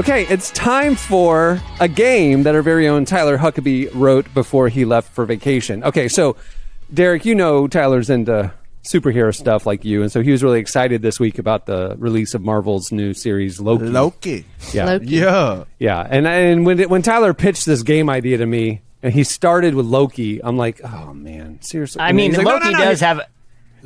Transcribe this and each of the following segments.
Okay, it's time for a game that our very own Tyler Huckabee wrote before he left for vacation. Okay, so Derek, you know Tyler's into superhero stuff like you, and so he was really excited this week about the release of Marvel's new series Loki. Loki. Yeah, Loki. Yeah. yeah, and and when when Tyler pitched this game idea to me, and he started with Loki, I'm like, oh man, seriously. I And mean, he's like, no, Loki no, no. does have.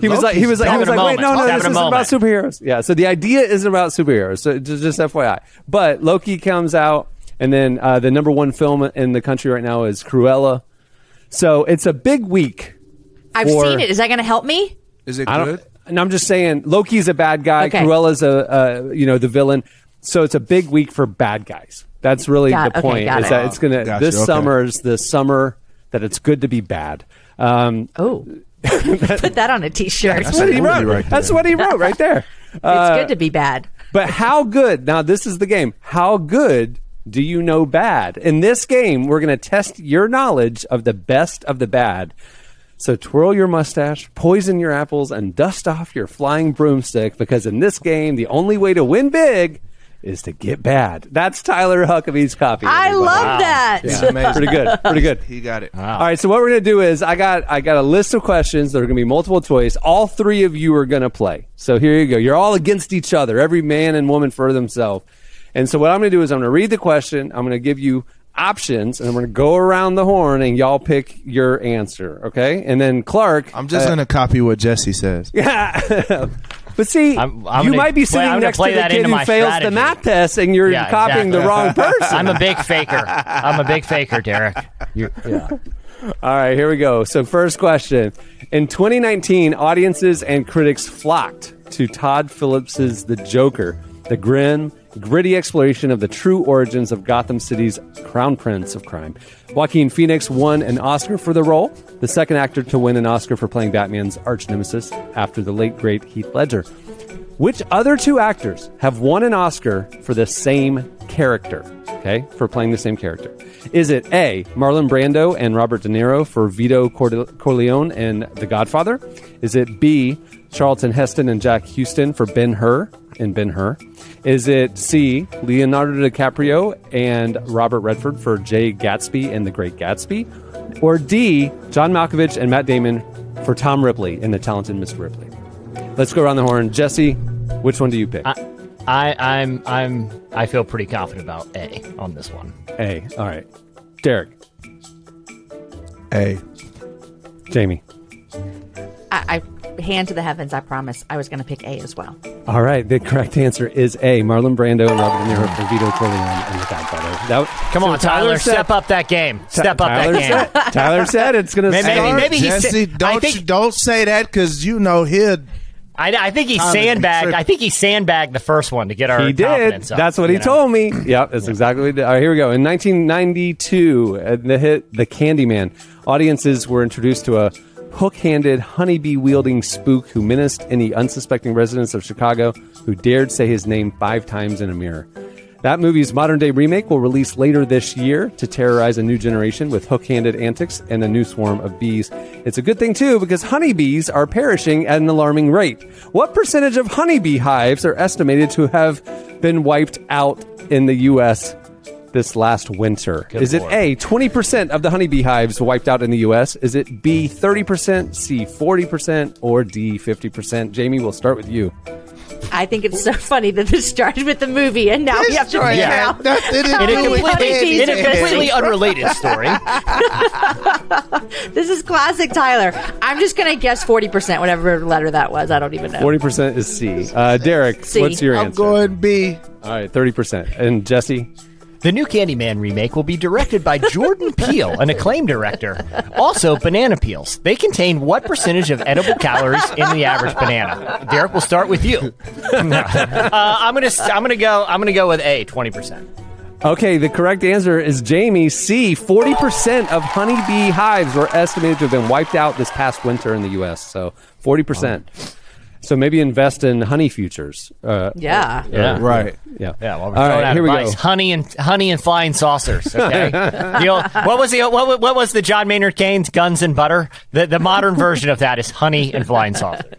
He was like, he was like, he was like, wait, no, moment. no, this isn't about superheroes. Yeah, so the idea isn't about superheroes. So just, just FYI. But Loki comes out, and then uh, the number one film in the country right now is Cruella. So it's a big week. I've for- seen it. Is that going to help me? Is it I don't. good? And I'm just saying, Loki's a bad guy. Okay. Cruella's a, uh, you know, the villain. So it's a big week for bad guys. That's really Got- the okay, point. got is it. that it's gonna Gotcha, this okay. summer is the summer that it's good to be bad. Um, Oh, put that on a T-shirt. that's what he wrote. right that's what he wrote right there. it's uh, good to be bad. But how good? Now this is the game. How good do you know bad? In this game, we're going to test your knowledge of the best of the bad. So twirl your mustache, poison your apples, and dust off your flying broomstick because in this game, the only way to win big is to get bad. That's Tyler Huckabee's copy. I everybody. love that. It's amazing. Pretty good. Pretty good. He got it. All right, so what we're gonna do is I got I got a list of questions that are gonna be multiple choice. All three of you are gonna play. So here you go. You're all against each other. Every man and woman for themselves. And so what I'm gonna do is I'm gonna read the question. I'm gonna give you options, and I'm gonna go around the horn, and y'all pick your answer. Okay? And then Clark. I'm just uh, gonna copy what Jesse says. Yeah. But see, I'm- I'm you gonna might be sitting next to the kid who fails the math test, and you're Yeah, copying the wrong person. I'm a big faker. I'm a big faker, Derek. You, yeah. All right, here we go. So, first question. In 2019, audiences and critics flocked to Todd Phillips's The Joker, the grim, gritty exploration of the true origins of Gotham City's crown prince of crime. Joaquin Phoenix won an Oscar for the role, the second actor to win an Oscar for playing Batman's arch nemesis after the late, great Heath Ledger. Which other two actors have won an Oscar for the same character? Okay, for playing the same character. Is it A. Marlon Brando and Robert De Niro for Vito Corleone and The Godfather? Is it B. Charlton Heston and Jack Huston for Ben Hur in Ben Hur? Is it C. Leonardo DiCaprio and Robert Redford for Jay Gatsby and The Great Gatsby? Or D. John Malkovich and Matt Damon for Tom Ripley in The Talented Mr. Ripley? Let's go around the horn. Jesse, which one do you pick? I, I, I'm, I'm, I feel pretty confident about A on this one. A. All right. Derek. A. Jamie. I, I hand to the heavens. I promise. I was going to pick A as well. All right. The correct answer is A. Marlon Brando and Robert De Niro for Vito Corleone and The Godfather. That, Come so on, Tyler, said- step up that game. Step up Tyler that game. Said, Tyler said it's going to Maybe- start. maybe he Jesse, said- don't think- you, don't say that because you know he'd. I, I think he sandbagged. I think he sandbagged the first one to get our He did. confidence up, That's what he know? told me. Yep, that's exactly what he did. All right, here we go. In 1992, uh, the hit The Candyman, audiences were introduced to a hook-handed, honeybee-wielding spook who menaced any unsuspecting residents of Chicago who dared say his name five times in a mirror. That movie's modern day remake will release later this year to terrorize a new generation with hook handed antics and a new swarm of bees. It's a good thing, too, because honeybees are perishing at an alarming rate. What percentage of honeybee hives are estimated to have been wiped out in the U.S. this last winter? Is it Lord. A, 20% of the honeybee hives wiped out in the U.S.? Is it B, 30%, C, 40%, or D, 50%? Jamie, we'll start with you. I think it's so funny that this started with the movie and now we have to figure Yeah. out. Nothing to In do a completely, honeybees in a completely missing. unrelated story. This is classic Tyler. I'm just going to guess 40%, whatever letter that was. I don't even know. 40% is C. Uh, Derek, C. what's your answer? I'm going B. All right, 30%. And Jesse? The new Candyman remake will be directed by Jordan Peele, an acclaimed director. Also, banana peels. They contain what percentage of edible calories in the average banana? Derek, we'll start with you. uh, I'm gonna I'm gonna go I'm gonna go with A, twenty percent. Okay, the correct answer is Jamie C. 40% of honeybee hives were estimated to have been wiped out this past winter in the U.S. So 40%. So maybe invest in honey futures. Uh, Yeah. Yeah. Right. yeah. Yeah, well, we're All out here we go. Honey and honey and flying saucers. Okay, old, what was the what, what was the John Maynard Keynes Guns and Butter? The the modern version of that is honey and flying saucers.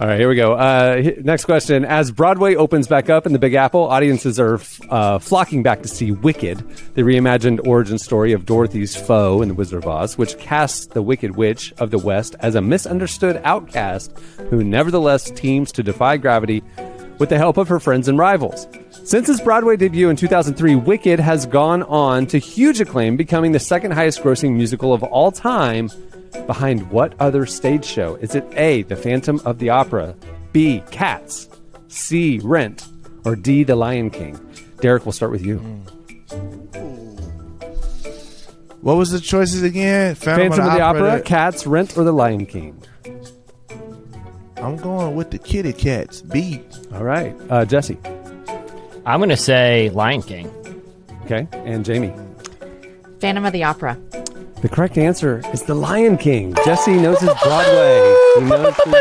All right, here we go. Uh, next question. As Broadway opens back up in the Big Apple, audiences are uh, flocking back to see Wicked, the reimagined origin story of Dorothy's foe in The Wizard of Oz, which casts the Wicked Witch of the West as a misunderstood outcast who nevertheless teams to defy gravity with the help of her friends and rivals. Since its Broadway debut in 2003, Wicked has gone on to huge acclaim, becoming the second highest grossing musical of all time. Behind what other stage show? Is it A, The Phantom of the Opera, B, Cats, C, Rent, or D, The Lion King? Derek, we'll start with you. What was the choices again? Phantom of the Opera, that- Cats, Rent, or The Lion King? I'm going with the kitty cats. B. All right. Uh, Jesse. I'm going to say Lion King. Okay. And Jamie. Phantom of the Opera. The correct answer is The Lion King. Jesse knows his Broadway. He knows his-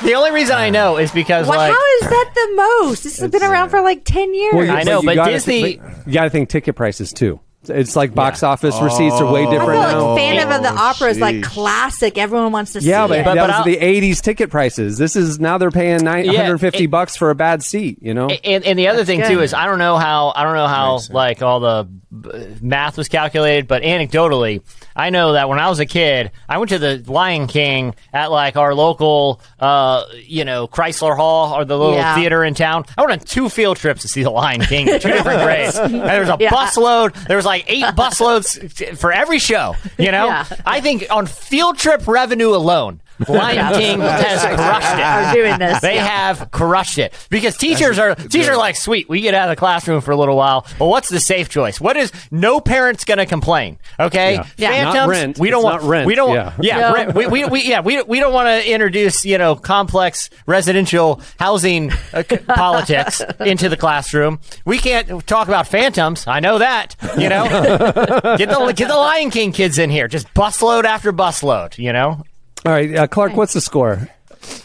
The only reason I know is because Well, like how is that the most? This has been around uh, for like 10 years. Well, you- I know, you but gotta Disney—you got to think ticket prices too. It's like box office receipts are way Oh. I different feel now. like Phantom of the Oh, Opera is like classic. Everyone wants to yeah, see but, it. But- that but was I'll- the '80s ticket prices. This is now they're paying nine Yeah, hundred fifty it- bucks for a bad seat. You know, And, and the other thing good. too is I don't know how I don't know how like all the uh, math was calculated, but anecdotally, I know that when I was a kid, I went to the Lion King at like our local, uh, you know, Chrysler Hall or the little Yeah. theater in town. I went on two field trips to see the Lion King, in two different grades. And there was a Yeah. busload. There was like eight busloads for every show. You know, Yeah. I think on field trip revenue alone. Lion King has crushed it. Are doing this. They have crushed it because teachers are teachers are like, sweet, we get out of the classroom for a little while. Well, what's the safe choice? What is no parent's going to complain? Okay, Yeah. Yeah. Not rent. We don't It's want rent. We don't. Yeah. Yeah, rent. We, we, we yeah we, we don't want to introduce you know complex residential housing uh, politics into the classroom. We can't talk about phantoms. I know that. You know, get the get the Lion King kids in here. Just busload after busload. You know. All right, uh, Clark. What's the score?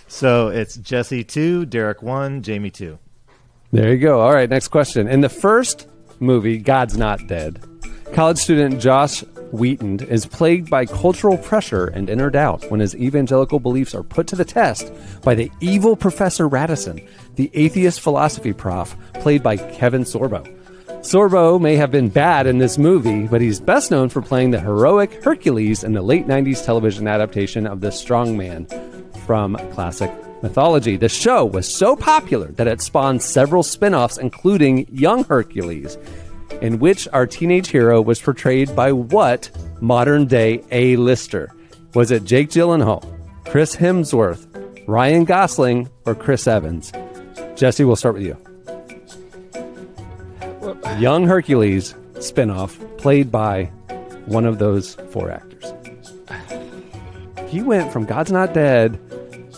So it's Jesse two, Derek one, Jamie two. There you go. All right, next question. In the first movie, God's Not Dead, college student Josh Wheaton is plagued by cultural pressure and inner doubt when his evangelical beliefs are put to the test by the evil Professor Radisson, the atheist philosophy prof, played by Kevin Sorbo. Sorbo may have been bad in this movie, but he's best known for playing the heroic Hercules in the late 90s television adaptation of The Strongman from classic mythology. The show was so popular that it spawned several spin offs, including Young Hercules, in which our teenage hero was portrayed by what modern day A lister? Was it Jake Gyllenhaal, Chris Hemsworth, Ryan Gosling, or Chris Evans? Jesse, we'll start with you. Young Hercules spinoff played by one of those four actors. He went from God's Not Dead,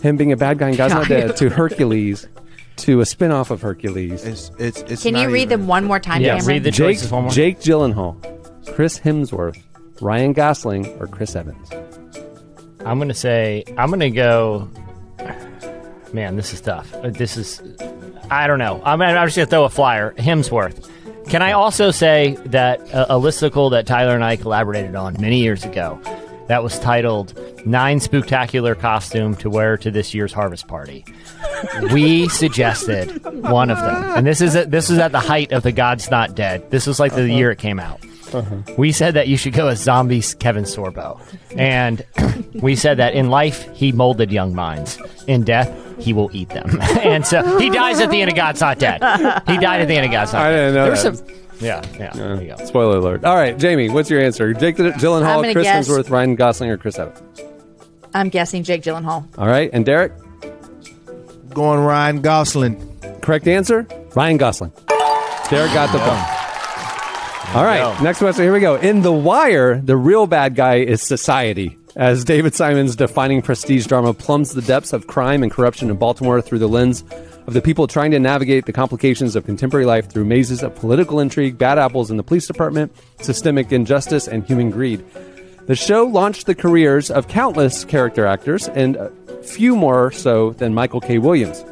him being a bad guy in God's Not Dead, to Hercules, to a spinoff of Hercules. It's it's it's. Can you read even- them one more time, Yeah, Cameron? read the Jake, choices one more. Jake Gyllenhaal, Chris Hemsworth, Ryan Gosling, or Chris Evans? I'm gonna say I'm gonna go. Man, this is tough. Uh, This is I don't know. I'm, I'm just gonna throw a flyer. Hemsworth. Can I also say that a, a listicle that Tyler and I collaborated on many years ago, that was titled Nine Spooktacular Costume to Wear to This Year's Harvest Party. we suggested one of them, and this is at, this is at the height of the God's Not Dead. This was like the uh-huh. year it came out. Uh-huh. We said that you should go as zombie Kevin Sorbo. And we said that in life, he molded young minds. In death, he will eat them. and so he dies at the end of God's Not Dead. He died at the end of God's Not I Dead. didn't know There was that. some- yeah, yeah. There you go. Spoiler alert. All right, Jamie, what's your answer? Jake I'm Gyllenhaal, Chris guess- Hemsworth, Ryan Gosling, or Chris Evans? I'm guessing Jake Gyllenhaal. All right, and Derek? Going Ryan Gosling. Correct answer? Ryan Gosling. Derek got the point. All right, next question. Here we go. In The Wire, the real bad guy is society. As David Simon's defining prestige drama plumbs the depths of crime and corruption in Baltimore through the lens of the people trying to navigate the complications of contemporary life through mazes of political intrigue, bad apples in the police department, systemic injustice, and human greed. The show launched the careers of countless character actors, and few more so than Michael K. Williams,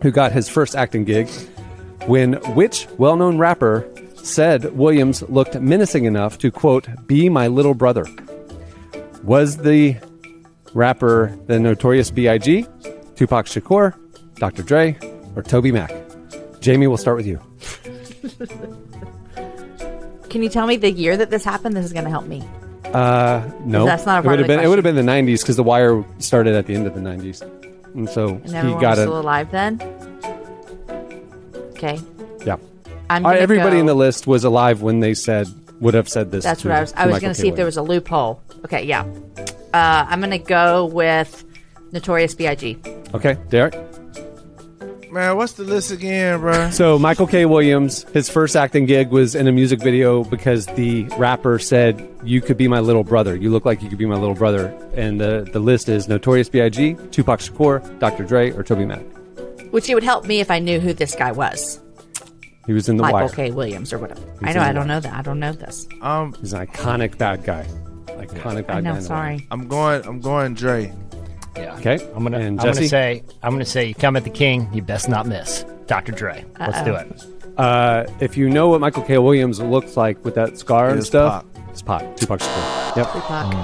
who got his first acting gig when which well known rapper said Williams looked menacing enough to, quote, be my little brother? Was the rapper the notorious B.I.G., Tupac Shakur, Dr. Dre, or Toby Mac? Jamie, we'll start with you. Can you tell me the year that this happened? This is going to help me. Uh, no, That's not a it part would have been. It would have been the '90s because The Wire started at the end of the '90s, and so And he got was it. still alive then? Okay. Yeah, I'm All right, gonna everybody go- in the list was alive when they said would have said this. That's to- what I was. I was going to see if there was a loophole. Okay, yeah. Uh, I'm going to go with Notorious B.I.G. Okay, Derek. Man, what's the list again, bro? So Michael K. Williams, his first acting gig was in a music video because the rapper said, "You could be my little brother. You look like you could be my little brother." And the the list is Notorious B.I.G., Tupac Shakur, Dr. Dre, or Toby Mac. Which it would help me if I knew who this guy was, He was in the Michael Wire. K. Williams or whatever. I know. I don't know that. I don't know this. Um, He's an iconic bad guy. Iconic bad I know, sorry. I'm going. I'm going Dre. Yeah. Okay, I'm gonna. And I'm gonna say. I'm gonna say. You come at the king. You best not miss. Dr. Dre. Let's do it. Uh, if you know what Michael K. Williams looks like with that scar and stuff, Pac. it's Pac. Tupac Shakur. Yep. Tupac.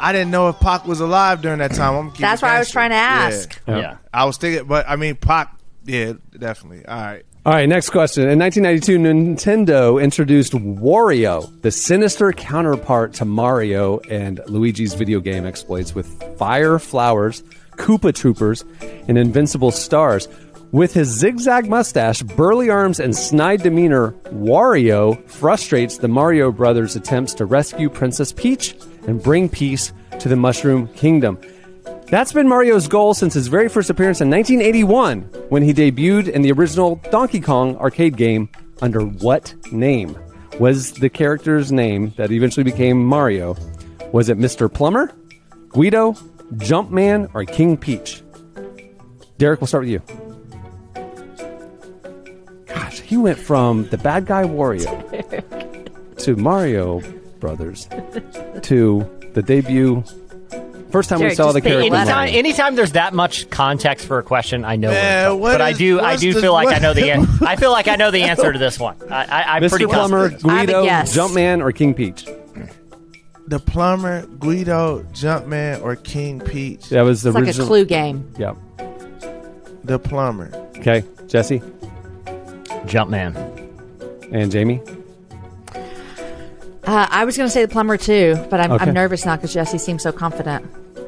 I didn't know if Pac was alive during that time. I'm That's what I was trying to Yeah. ask. Yep. Yeah. I was thinking, but I mean, Pac. Yeah, definitely. All right. All right, next question. In 1992, Nintendo introduced Wario, the sinister counterpart to Mario and Luigi's video game exploits with fire flowers, Koopa troopers, and invincible stars. With his zigzag mustache, burly arms, and snide demeanor, Wario frustrates the Mario Brothers' attempts to rescue Princess Peach and bring peace to the Mushroom Kingdom. That's been Mario's goal since his very first appearance in 1981 when he debuted in the original Donkey Kong arcade game under what name? Was the character's name that eventually became Mario? Was it Mr. Plumber, Guido, Jumpman, or King Peach? Derek, we'll start with you. Gosh, he went from the bad guy Wario to Mario Brothers to the debut. First time we saw the pick a character. Anytime, anytime there's that much context for a question, I know. where Man, it's what but I do. I what's do the- feel like I know the. An- I feel like I know the answer to this one. I, I, I'm pretty Mr. Plumber, confident. I have a Guido, guess. Jumpman, or King Peach? The plumber, Guido, Jumpman, or King Peach. That was the It's like a original. clue game. Yeah. The plumber. Okay, Jesse Jumpman. and Jamie. Uh, I was going to say the plumber too, but I'm, Okay. I'm nervous now because Jesse seems so confident.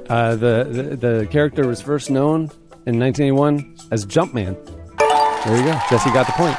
Uh, the, the the character was first known in 1981 as Jumpman. There you go. Jesse got the point.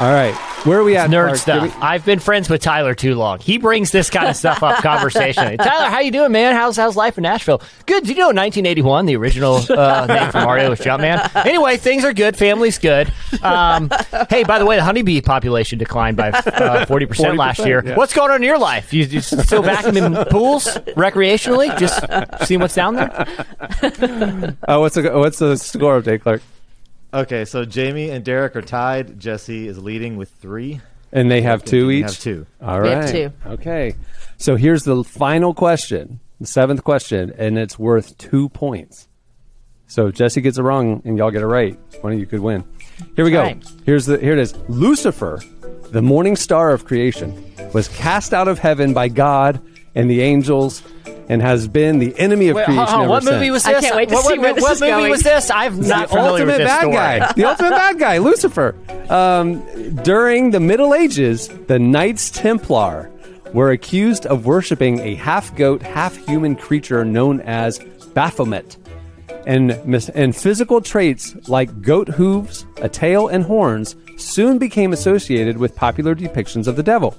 All right, where are we at? Nerd Clark? stuff. Me- I've been friends with Tyler too long. He brings this kind of stuff up conversation. Tyler, how you doing, man? How's how's life in Nashville? Good. Did you know 1981 the original uh, name for Mario was Jumpman? Anyway, things are good. Family's good. Um, hey, by the way, the honeybee population declined by uh, 40% last 40%, year. yeah. What's going on in your life? You, you still vacuuming pools recreationally? Just seeing what's down there? Uh, what's the what's the score update, Clark? Okay, so Jamie and Derek are tied. Jesse is leading with three. And they have two each. have two. All We right. have two. Okay. So here's the final question, the seventh question, and it's worth two points. So if Jesse gets it wrong and y'all get it right, one of you could win. Here we go. Right. Here's the here it is. Lucifer, the morning star of creation, was cast out of heaven by God and the angels, and has been the enemy of Wait, creation hold on. ever What movie since. was I this? can't wait to what, see what- where this what is movie going. was this? I've not the familiar ultimate with this bad story. guy. The ultimate bad guy, Lucifer. Um, during the Middle Ages, the Knights Templar were accused of worshiping a half goat, half human creature known as Baphomet. And, and physical traits like goat hooves, a tail, and horns soon became associated with popular depictions of the devil.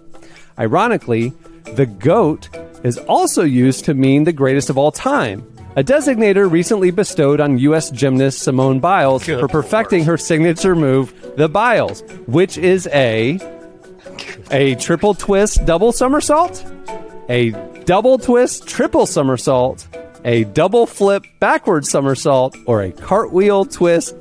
Ironically, the goat is also used to mean the greatest of all time, a designator recently bestowed on U.S. gymnast Simone Biles for perfecting her signature move, the Biles, which is a a triple twist double somersault, a double twist triple somersault, a double flip backward somersault, or a cartwheel twist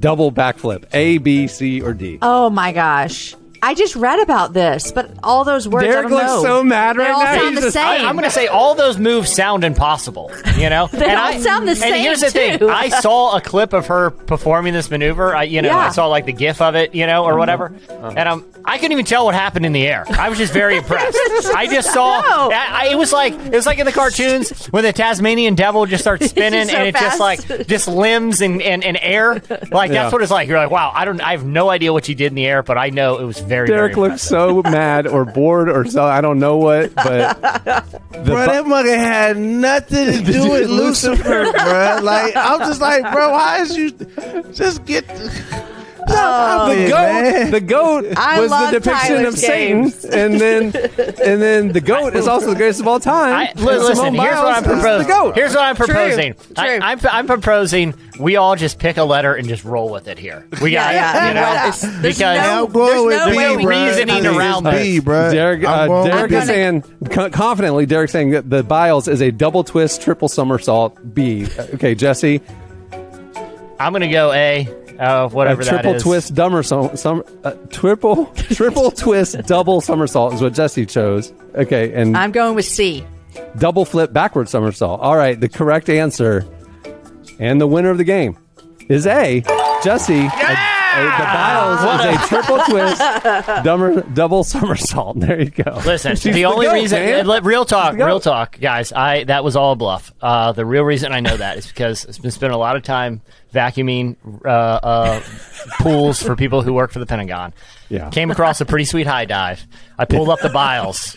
double backflip. A, B, C, or D. Oh my gosh. I just read about this, but all those words. I Derek don't looks know. so mad They right all now. sound He's the just- same. I, am going to say all those moves sound impossible. You know, They and all I, sound the And same, here's the thing. I saw a clip of her performing this maneuver. I, you know, Yeah. I saw like the GIF of it, you know, or whatever, and um, I couldn't even tell what happened in the air. I was just very impressed. I just saw. No. I, I- it was like it was like in the cartoons when the Tasmanian devil just starts spinning so and it's just like just limbs and, and, and air. Like Yeah. that's what it's like. You're like, wow, I don't, I have no idea what she did in the air, but I know it was very. Derek very looks so mad or bored or so I don't know what, but the Bro, that mugger had nothing to do with Lucifer, bro. Like, I'm just like, bro, why is you just get Oh, the goat, the goat I was the depiction Tyler of Satan, and then and then the goat is also the greatest of all time. I, listen, Simone here's what I'm proposing. Here's what I'm proposing. True. I, I'm, I'm proposing we all just pick a letter and just roll with it here. We got, yeah. you know, Well, it's- there's because no- I'm going There's no B, way we bro. reasoning It's around B, this. bro. Derek, uh, Derek is B. saying co- confidently. Derek saying that the Biles is a double twist, triple somersault. B. Okay, Jesse, I'm going to go A, uh, a whatever that triple is. twist, dumber some, some uh, triple triple twist, double somersault is what Jesse chose. Okay, and I'm going with C. double flip backward somersault. All right, the correct answer and the winner of the game is A. Jesse. a- a- the Biles is a triple twist, dumber, double somersault. There you go. Listen, She's the only goat, reason, man. real talk, real talk, guys. I that was all a bluff. Uh, the real reason I know that is because it's been spending a lot of time vacuuming uh, uh, pools for people who work for the Pentagon. Yeah. Came across a pretty sweet high dive. I pulled up the biles.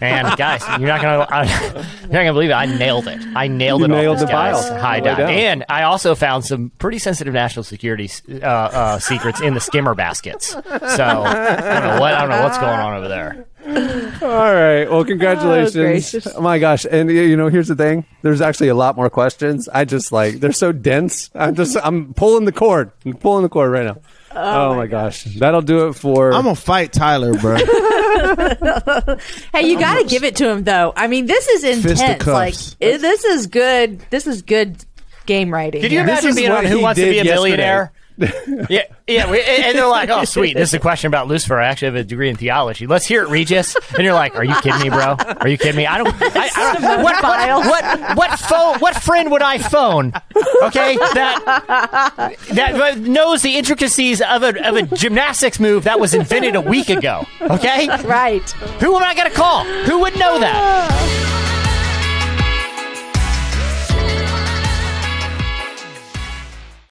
And guys, you're not gonna I, you're not gonna believe it. I nailed it. I nailed You it. nailed off this the guy's biles. high Way dive. down. And I also found some pretty sensitive national security uh, uh, secrets in the skimmer baskets. So I don't know what I don't know what's going on over there. All right. Well, congratulations. gracious. Oh, my gosh. And you know, here's the thing. There's actually a lot more questions. I just like they're so dense. I'm just I'm pulling the cord. I'm pulling the cord right now. Oh, my gosh. That'll do it for I'm gonna fight Tyler, bro. Hey, you got to give it to him though. I mean, this is intense. Like Fisticuffs. Eh, this is good. This is good game writing. Could you here. This imagine is being on Who Wants to Be a yesterday. Millionaire? yeah, yeah, we, and they're like, "Oh, sweet, this is a question about Lucifer. I actually have a degree in theology. Let's hear it, Regis." And you're like, "Are you kidding me, bro? Are you kidding me? I don't. I, I don't what, Biles. what, what, what phone? What friend would I phone? Okay, that that knows the intricacies of a of a gymnastics move that was invented a week ago. Okay, right? who am I going to call? Who would know that?